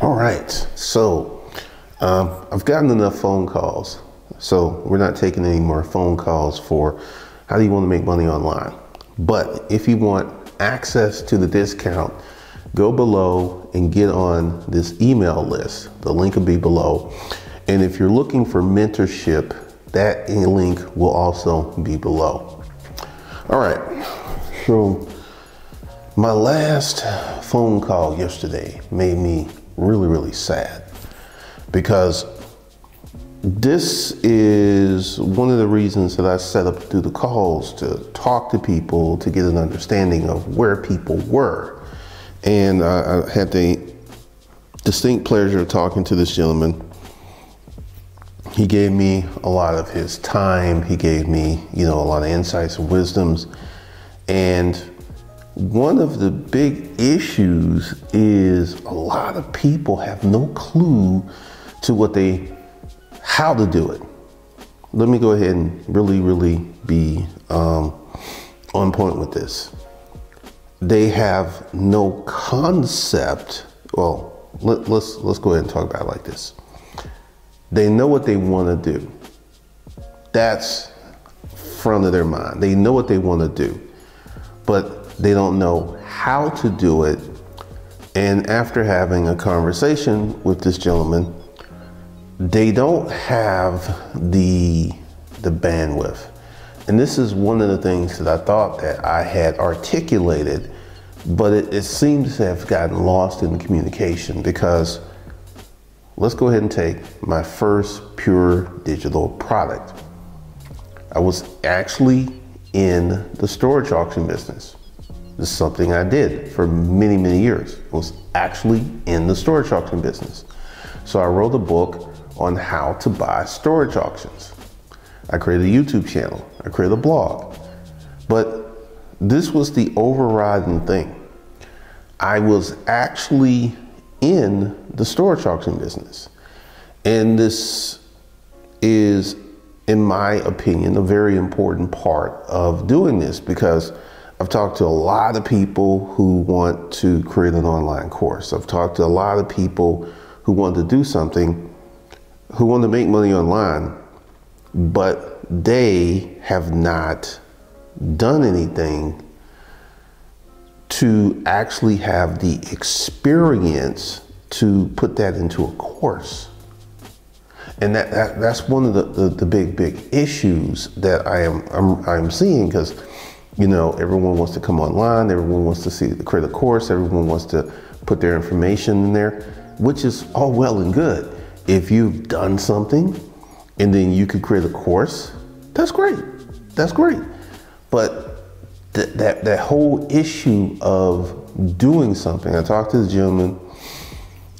All right. So um, I've gotten enough phone calls. So we're not taking any more phone calls for how do you want to make money online. But if you want access to the discount, go below and get on this email list. The link will be below. And if you're looking for mentorship, that link will also be below. All right. So my last phone call yesterday made me really, really sad because this is one of the reasons that I set up to do the calls to talk to people to get an understanding of where people were. And I, I had the distinct pleasure of talking to this gentleman. He gave me a lot of his time. He gave me, you know, a lot of insights and wisdoms. And one of the big issues is a lot of people have no clue to what they, how to do it. Let me go ahead and really, really be um, on point with this. They have no concept. Well, let, let's let's go ahead and talk about it like this. They know what they want to do. That's front of their mind. They know what they want to do, but they don't know how to do it. And after having a conversation with this gentleman, they don't have the the bandwidth. And this is one of the things that I thought that I had articulated, but it, it seems to have gotten lost in the communication because let's go ahead and take my first pure digital product. I was actually in the storage auction business. This is something I did for many, many years. I was actually in the storage auction business. So I wrote a book on how to buy storage auctions. I created a YouTube channel. I created a blog. But this was the overriding thing. I was actually in the storage auction business. And this is, in my opinion, a very important part of doing this because I've talked to a lot of people who want to create an online course. I've talked to a lot of people who want to do something, who want to make money online, but they have not done anything to actually have the experience to put that into a course. And that, that that's one of the, the, the big, big issues that I am I'm, I'm seeing because you know, everyone wants to come online, everyone wants to see create a course, everyone wants to put their information in there, which is all well and good. If you've done something and then you could create a course, that's great. That's great. But th- that that whole issue of doing something, I talked to the gentleman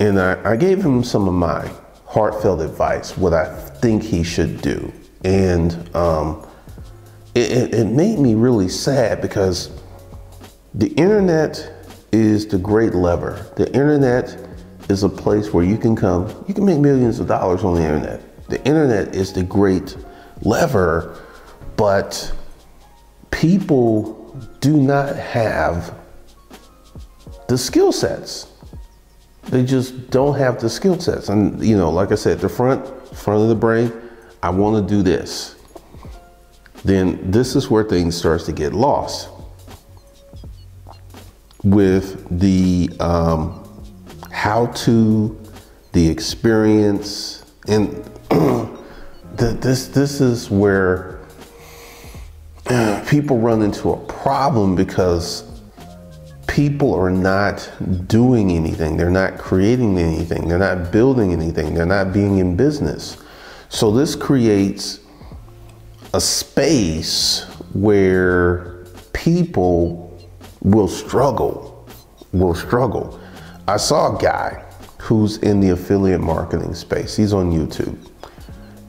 and I, I gave him some of my heartfelt advice, what I think he should do. And um, it, it made me really sad because the internet is the great lever. The internet is a place where you can come, you can make millions of dollars on the internet. The internet is the great lever, but people do not have the skill sets. They just don't have the skill sets. And you know, like I said, the front front of the brain, I want to do this then this is where things starts to get lost with the um, how to, the experience, and this this is where people run into a problem because people are not doing anything. They're not creating anything. They're not building anything. They're not being in business. So this creates a space where people will struggle, will struggle. I saw a guy who's in the affiliate marketing space. He's on YouTube.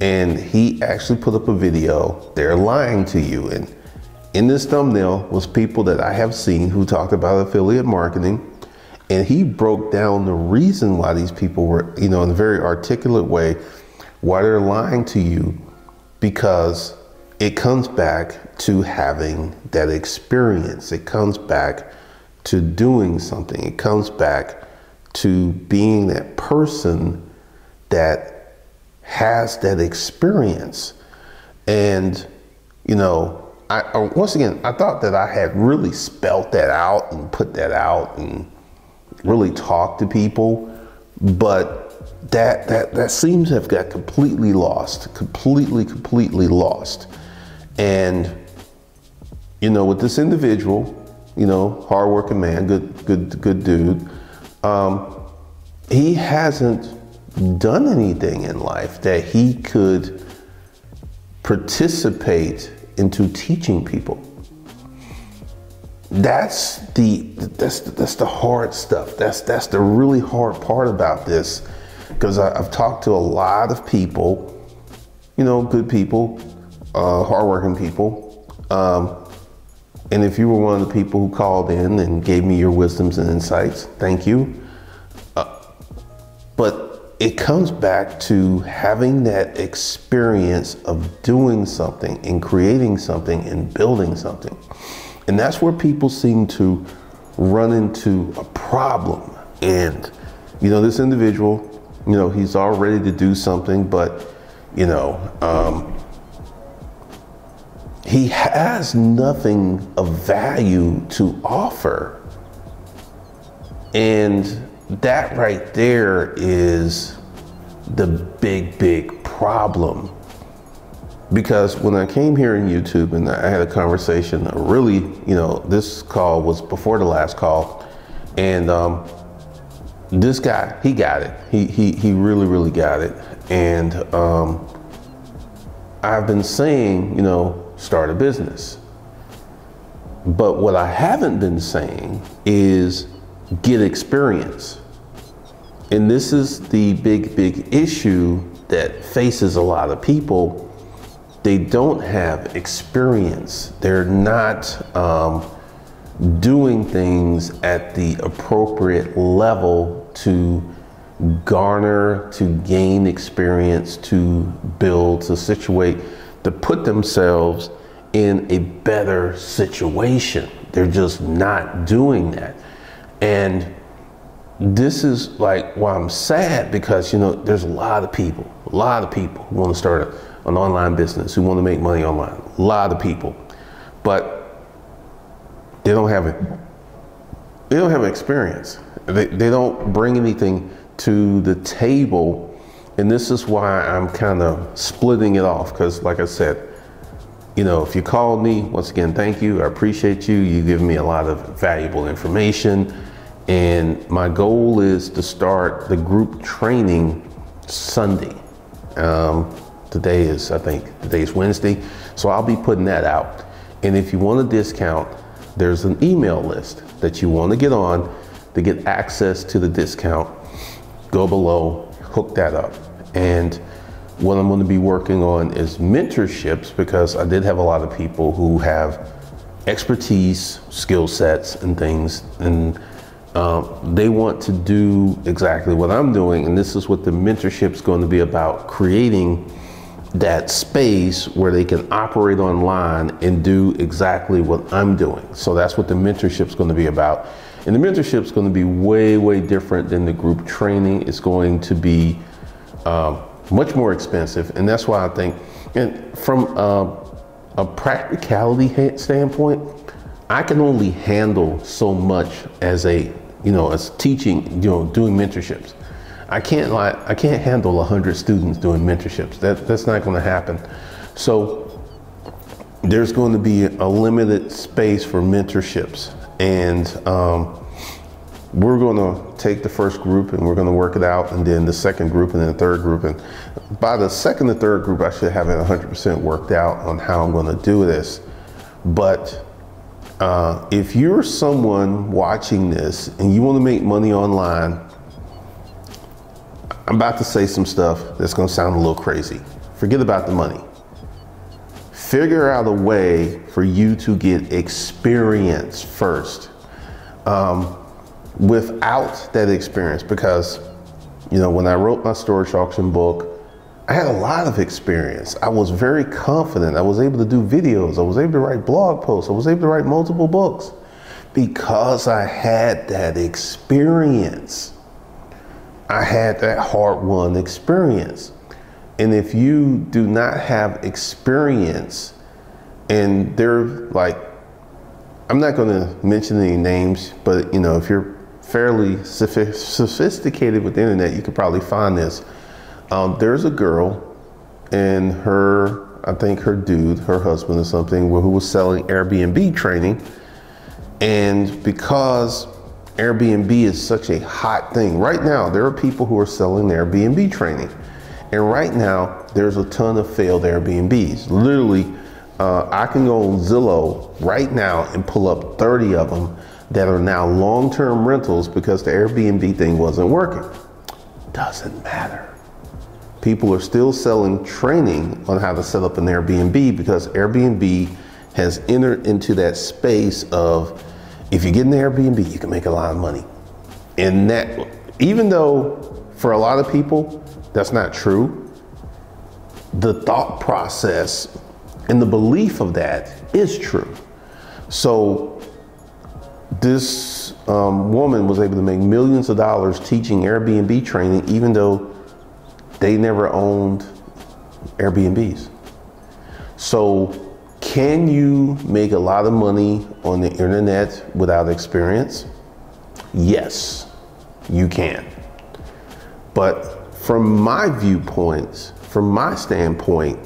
And he actually put up a video, they're lying to you. And in this thumbnail was people that I have seen who talked about affiliate marketing. And he broke down the reason why these people were, you know, in a very articulate way, why they're lying to you because it comes back to having that experience. It comes back to doing something. It comes back to being that person that has that experience. And, you know, I, once again, I thought that I had really spelt that out and put that out and really talked to people, but that that that seems to have got completely lost, completely, completely lost. And you know, with this individual, you know, hardworking man, good, good, good dude, um, he hasn't done anything in life that he could participate into teaching people. That's the that's that's the hard stuff. That's that's the really hard part about this, because I've talked to a lot of people, you know, good people, uh, hardworking people, um, and if you were one of the people who called in and gave me your wisdoms and insights, thank you. Uh, but it comes back to having that experience of doing something and creating something and building something. And that's where people seem to run into a problem. And, you know, this individual, you know, he's all ready to do something, but, you know, um, he has nothing of value to offer. And that right there is the big, big problem. Because when I came here in YouTube and I had a conversation, really, you know, this call was before the last call, and um, this guy, he got it. He, he, he really, really got it. And um, I've been saying, you know, start a business. But what I haven't been saying is get experience. And this is the big, big issue that faces a lot of people. They don't have experience. They're not um, doing things at the appropriate level to garner, to gain experience, to build, to situate to put themselves in a better situation. They're just not doing that. And this is like why I'm sad because you know there's a lot of people, a lot of people who want to start a, an online business, who want to make money online. A lot of people, but they don't have it. They don't have experience. They, they don't bring anything to the table and this is why I'm kind of splitting it off because, like I said, you know, if you called me, once again, thank you. I appreciate you. You give me a lot of valuable information. And my goal is to start the group training Sunday. Um, today is, I think, today's Wednesday. So I'll be putting that out. And if you want a discount, there's an email list that you want to get on to get access to the discount. Go below, hook that up. And what I'm going to be working on is mentorships because I did have a lot of people who have expertise, skill sets, and things, and um, they want to do exactly what I'm doing. And this is what the mentorship is going to be about creating that space where they can operate online and do exactly what I'm doing. So that's what the mentorship is going to be about. And the mentorship is going to be way, way different than the group training. It's going to be um, much more expensive, and that's why I think, and from uh, a practicality standpoint, I can only handle so much as a, you know, as teaching, you know, doing mentorships. I can't like I can't handle hundred students doing mentorships. That that's not going to happen. So there's going to be a limited space for mentorships, and um, we're going to take the first group and we're going to work it out, and then the second group, and then the third group. And by the second and third group, I should have it 100% worked out on how I'm going to do this. But uh, if you're someone watching this and you want to make money online, I'm about to say some stuff that's going to sound a little crazy. Forget about the money. Figure out a way for you to get experience first. Um, without that experience because you know when i wrote my storage auction book i had a lot of experience. I was very confident. I was able to do videos. I was able to write blog posts. I was able to write multiple books. Because i had that experience I had that hard won experience. And if you do not have experience, and they're like, I'm not going to mention any names, but you know, if you're fairly sophisticated with the internet, you could probably find this. Um, there's a girl, and her, I think her dude, her husband or something, who was selling Airbnb training. And because Airbnb is such a hot thing, right now there are people who are selling Airbnb training. And right now there's a ton of failed Airbnbs. Literally, uh, I can go on Zillow right now and pull up 30 of them that are now long term rentals because the Airbnb thing wasn't working. Doesn't matter. People are still selling training on how to set up an Airbnb because Airbnb has entered into that space of if you get an Airbnb, you can make a lot of money. And that, even though for a lot of people that's not true, the thought process and the belief of that is true. So this um, woman was able to make millions of dollars teaching Airbnb training, even though they never owned Airbnbs. So, can you make a lot of money on the internet without experience? Yes, you can. But from my viewpoints, from my standpoint,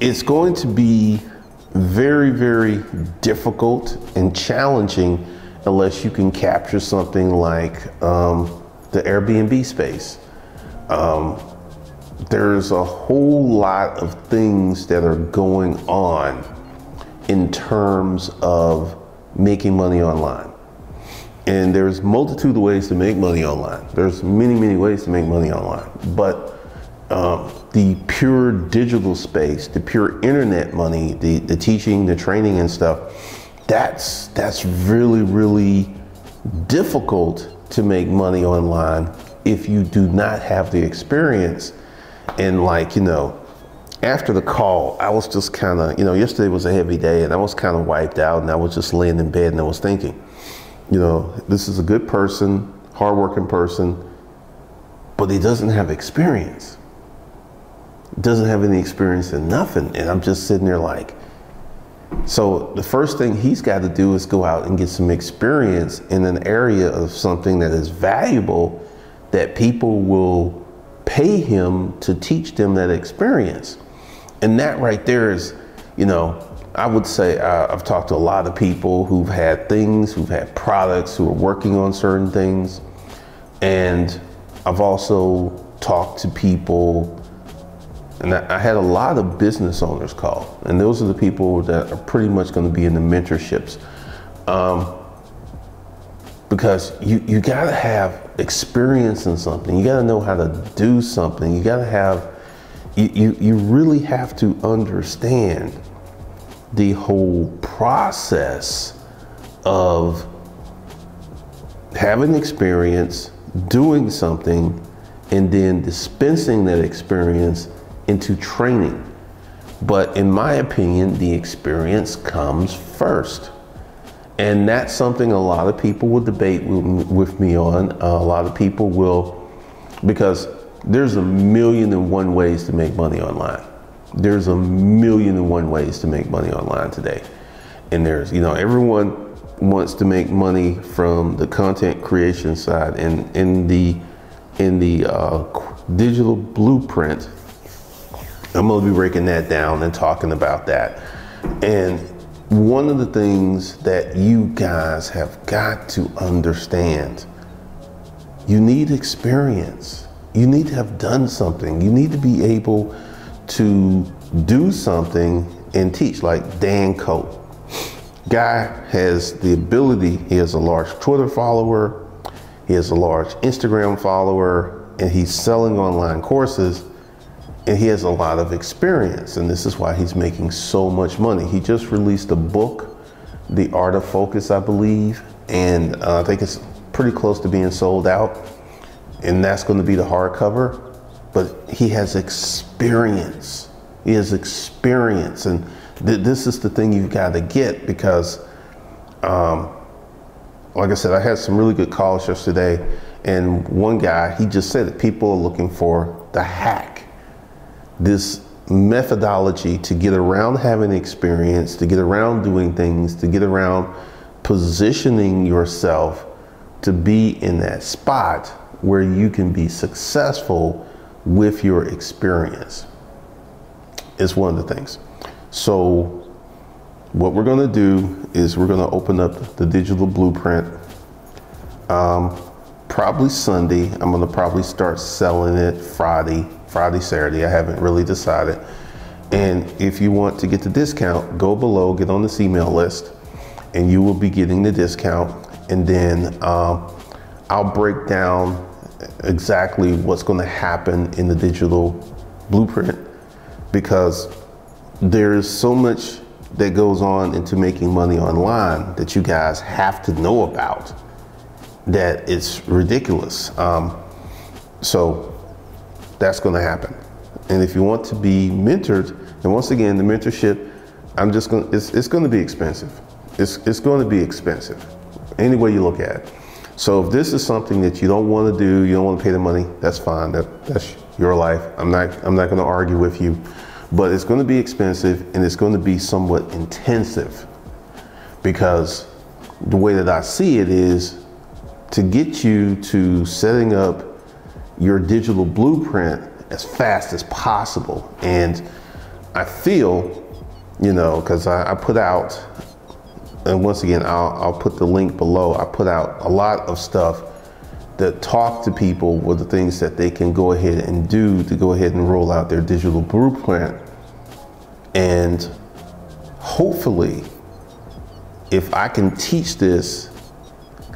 it's going to be very, very difficult and challenging unless you can capture something like um, the Airbnb space. Um, there's a whole lot of things that are going on in terms of making money online. And there's multitude of ways to make money online. There's many, many ways to make money online. But um, the pure digital space, the pure internet money, the, the teaching, the training and stuff, that's that's really, really difficult to make money online if you do not have the experience. And like, you know, after the call, I was just kind of, you know, yesterday was a heavy day and I was kind of wiped out and I was just laying in bed and I was thinking, you know, this is a good person, hardworking person, but he doesn't have experience doesn't have any experience in nothing. And I'm just sitting there like, so the first thing he's got to do is go out and get some experience in an area of something that is valuable that people will pay him to teach them that experience. And that right there is, you know, I would say uh, I've talked to a lot of people who've had things, who've had products, who are working on certain things. And I've also talked to people and I, had a lot of business owners call, and those are the people that are pretty much going to be in the mentorships. Um, because you, you got to have experience in something. You got to know how to do something. You got to have, you, you, you really have to understand the whole process of having experience, doing something, and then dispensing that experience into training. But in my opinion, the experience comes first. And that's something a lot of people will debate with me on. Uh, a lot of people will, because there's a million and one ways to make money online. There's a million and one ways to make money online today. And there's, you know, everyone wants to make money from the content creation side and in the in the uh, digital blueprint I'm to be breaking that down and talking about that. And one of the things that you guys have got to understand you need experience. You need to have done something. You need to be able to do something and teach, like Dan Koe. Guy has the ability, he has a large Twitter follower, he has a large Instagram follower, and he's selling online courses and he has a lot of experience and this is why he's making so much money. He just released a book the art of focus i believe and uh, i think it's pretty close to being sold out and that's going to be the hardcover. But he has experience. He has experience and th- this is the thing you've got to get because um, like i said i had some really good calls yesterday And one guy, he just said that people are looking for the hack, this methodology to get around having experience, to get around doing things, to get around positioning yourself to be in that spot where you can be successful with your experience. Is one of the things. So, what we're going to do is we're going to open up the digital blueprint. Um, probably Sunday. I'm to probably start selling it Friday, Friday, Saturday. I haven't really decided. And if you want to get the discount, go below, get on this email list, and you will be getting the discount. And then um, I'll break down exactly what's to happen in the digital blueprint because there's so much that goes on into making money online that you guys have to know about that it's ridiculous. Um, so that's going to happen. And if you want to be mentored, and once again, the mentorship, I'm just going. It's, it's going to be expensive. It's it's going to be expensive, any way you look at it. So if this is something that you don't want to do, you don't want to pay the money, that's fine. That that's your life. I'm not I'm not going to argue with you, but it's going to be expensive and it's going to be somewhat intensive because the way that I see it is to get you to setting up your digital blueprint as fast as possible. And I feel, you know, because I, I, put out, and once again, I'll, I'll put the link below. I put out a lot of stuff that talk to people with the things that they can go ahead and do to go ahead and roll out their digital blueprint. And hopefully, if I can teach this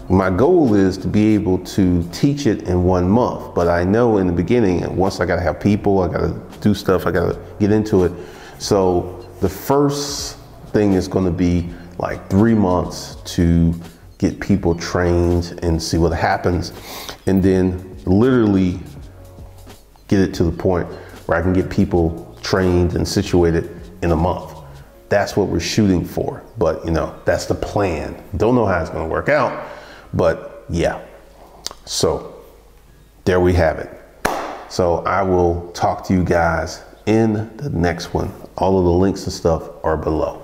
my goal is to be able to teach it in one month, but I know in the beginning, once I got to have people, I got to do stuff, I got to get into it. So the first thing is going to be like three months to get people trained and see what happens, and then literally get it to the point where I can get people trained and situated in a month. That's what we're shooting for. But you know, that's the plan. Don't know how it's going to work out but yeah, so there we have it. So I will talk to you guys in the next one. All of the links and stuff are below.